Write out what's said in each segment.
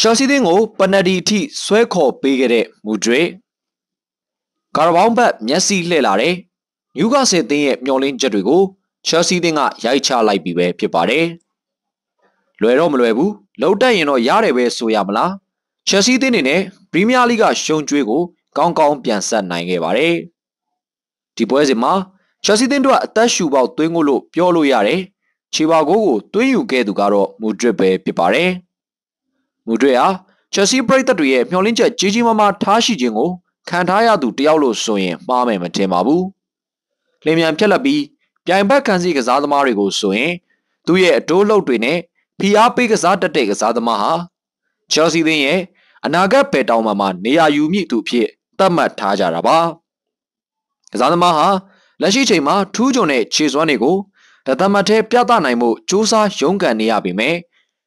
ချယ်ဆီတင်းကိုပနဒီထိဆွဲခေါ်ပေးခဲ့တဲ့မူဒရစ်ကာရဘောင်းဘတ်မျက်စိလှည့်လာတဲ့နျူကာဆယ်တင်းရဲ့မျောလင်းချက်တွေကိုချယ်ဆီတင်းကရိုက်ချလိုက်ပြီးပဲဖြစ်ပါတယ်။လွယ်တော့မလွယ်ဘူး။လုံတက်ရင်တော့ရတယ်ပဲဆိုရမလား။ချယ်ဆီတင်းနေနဲ့ပရီးမီးယားလိဂ်ရှုံးကျွေးကိုကောင်းကောင်းပြန်ဆက်နိုင်ခဲ့ပါတယ်။ဒီပွဲစဉ်မှာချယ်ဆီတင်းတို့ကအသက်ရှူပေါက်သွင်းကိုလို့ပြောလို့ရတယ်။ချီပါကိုကိုသွင်းယူခဲ့သူကတော့မူဒရစ်ပဲဖြစ်ပါတယ်။ မူဒရစ်ဟာချက်စီပရိသတ်တွေရဲ့မျှော်လင့်ချက်ကြီးကြီးမားမားထားရှိခြင်းကိုခံထားရသူတယောက်လို့ဆိုရင်မှားမယ်မထင်ပါဘူး။လင်မြန်ဖြက်လက်ပြီးပြိုင်ဘက်ခံစီကစားသမားတွေကိုဆိုရင်သူ့ရဲ့အတိုးလုတ်တွေနဲ့ဖိအားပေးကစားတတ်တဲ့ကစားသမားဟာချယ်ဆီသင်းရဲ့အနာဂတ်ပယ်တောင်မှာနေရာယူမိသူဖြစ်သတ်မှတ်ထားကြတာပါ။ကစားသမားဟာလက်ရှိချိန်မှာထူးချွန်တဲ့ခြေစွမ်းတွေကိုတသမတ်ထဲပြသနိုင်မှုစူးစမ်းရုန်းကန်နေရပေမဲ့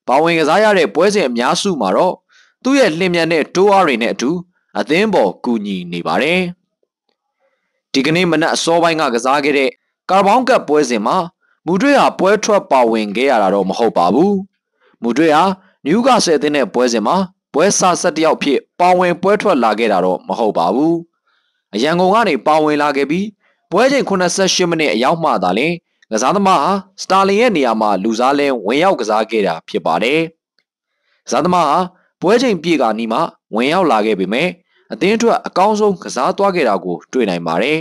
ဘာဝင်ကစားရတဲ့ပွဲစဉ်အများစုမှာတော့သူ့ရဲ့လျင်မြန်တဲ့တိုးအားတွေနဲ့အတူအသင်းပေါ်ကူညီနေပါတယ်။ဒီကနေ့မနက်အစောပိုင်းကကစားခဲ့တဲ့ကာဘောင်းကပ်ပွဲစဉ်မှာမူတွေဟာပွဲထွက်ပါဝင်ခဲ့ရတာတော့မဟုတ်ပါဘူး။မူတွေဟာနယူကာဆယ်အသင်းနဲ့ပွဲစဉ်မှာပွဲစားဆက်တယောက်ဖြစ်ပါဝင်ပွဲထွက်လာခဲ့တာတော့မဟုတ်ပါဘူး။အရန်ကုန်ကနေပါဝင်လာခဲ့ပြီးပွဲချိန်88မိနစ်အရောက်မှသာလျှင် ကစားသမားဟာစတာလင်ရဲ့နေရာမှာလူစားလဲဝင်ရောက်ကစားခဲ့တာဖြစ်ပါတယ်။ကစားသမားဟာပွဲချိန်ပြည့်ကနီးမှဝင်ရောက်လာခဲ့ပေမဲ့အသင်းအတွက်အကောင်းဆုံးကစားသွားခဲ့တာကိုတွေ့နိုင်ပါတယ်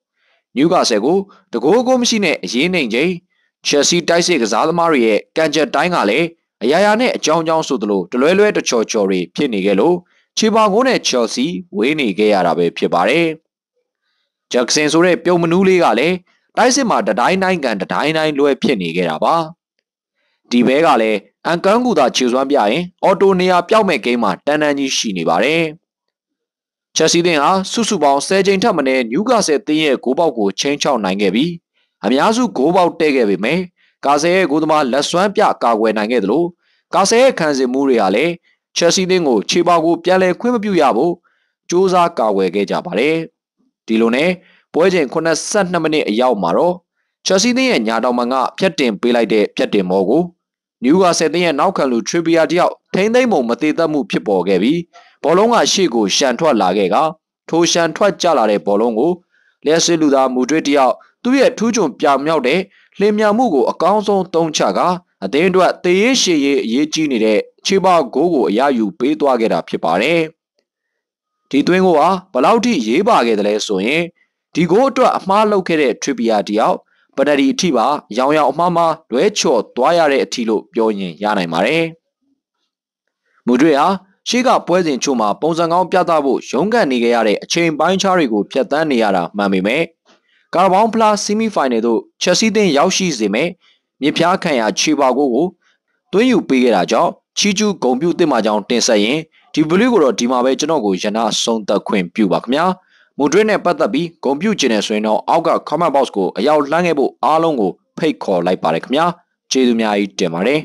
။နယူကာဆယ်ကိုတကိုးကိုမရှိနဲ့အရေးနိုင်ချိန်ချက်စီတိုက်စစ်ကစားသမားတွေရဲ့ကန်ချက်တိုင်းကလည်းအရာရာနဲ့အကြောင်းကြောင်းဆိုသလိုတလွဲလွဲတချော်ချော်တွေဖြစ်နေခဲ့လို့ချီပါကိုနဲ့ချယ်ဆီဝေးနေခဲ့ရတာပဲဖြစ်ပါတယ်။ဂျက်ဆင်ဆိုတဲ့ပြုံမနူးလေးကလည်း တိုက်စစ်မှာတတိုင်းတိုင်းကန်တတိုင်းတိုင်းလွဲဖြစ်နေခဲ့တာပါဒီဘဲကလည်းအန်ကန်ကူသာခြေစွမ်းပြရင်အော်တိုနေရာပျောက်မဲ့ဂိမ်းမှာတန်တန်ကြီးရှိနေပါတယ်ချက်စီတင်ဟာစုစုပေါင်း10ချိန်ထပ်မံနျူကာဆယ်တင်းရဲ့ဂိုးပေါက်ကိုချင်းချောက်နိုင်ခဲ့ပြီးအများစုဂိုးပေါက်တဲ့ခဲ့ပေမဲ့ကာဆယ်ရဲ့ဂိုးသမားလက်စွမ်းပြကာကွယ်နိုင်ခဲ့သလိုကာဆယ်ရဲ့ခံစစ်မှုတွေကလည်းချက်စီတင်ကိုခြေပေါက်ကိုပြန်လည်ခွင့်မပြုရဖို့စ조사ကာကွယ်ခဲ့ကြပါတယ်ဒီလိုနဲ့ ပွဲချိန်82မိနစ်အရောက်မှာတော့ချက်စီသင်းရဲ့ညာတောင်မှန်ကဖြတ်တင်ပေးလိုက်တဲ့ဖြတ်တင်မောကိုနျူကာဆယ်သင်းရဲ့နောက်ခံလူထရီဘီယာတယောက်ထိမ့်သိမ့်ပုံမသေးသက်မှုဖြစ်ပေါ်ခဲ့ပြီးဘောလုံးကရှေ့ကိုရှန်ထွက်လာခဲ့ကထိုရှန်ထွက်ကျလာတဲ့ဘောလုံးကိုလျက်စစ်လူသားမူထွေးတယောက်သူ့ရဲ့ထူးချွန်ပြောင်မြောက်တဲ့လင်းမြမှုကိုအကောင်းဆုံးသုံးချကအသင်းအတွက်သေရေးရှည်ရေးအရေးကြီးနေတဲ့ခြေပါဂိုးကိုအရယူပေးသွားခဲ့တာဖြစ်ပါတယ်။ဒီသွင်းကိုဟာဘလောက်ထိရေးပါခဲ့တယ်လဲဆိုရင် ဒီကိုအတွက်အမှားလုပ်ခဲ့တဲ့ Trippier တယောက်ပနဒီအထိပါရောင်ရောင်အမှားမှားလွဲချော်သွားရတဲ့အထိလို့ပြောရင်ရနိုင်ပါတယ်။မူတွေဟာရှေ့ကပွဲစဉ်ချို့မှာပုံစံကောင်းပြသဖို့ရုန်းကန်နေကြရတဲ့အချိန်ပိုင်းခြားတွေကိုဖျက်ဆီးနေရတာမှန်ပေမဲ့ကာဘောင်ဖလားဆီမီဖိုင်နယ်သို့ချက်စီးတင်ရောက်ရှိစေမဲ့မြစ်ဖျားခံရခြေပါကိုကိုသွင်းယူပေးခဲ့တာကြောင့်ချီကျူးဂုံပြုတ်တင်မှာကြောင်းတင်ဆက်ရင်ဒီဗလီကိုတော့ဒီမှာပဲကျွန်တော်ကိုရနာဆုံးသက်ခွင့်ပြုပါခင်ဗျာ။ မူဒရစ်နဲ့ပတ်သက်ပြီးဂုံပြုတ်ကျင်နေဆိုရင်တော့အောက်က comment box ကိုအရောက်လှမ်းခဲ့ဖို့အားလုံးကိုဖိတ်ခေါ်လိုက်ပါတယ်ခင်ဗျာကျေးဇူးများကြီးတင်ပါတယ်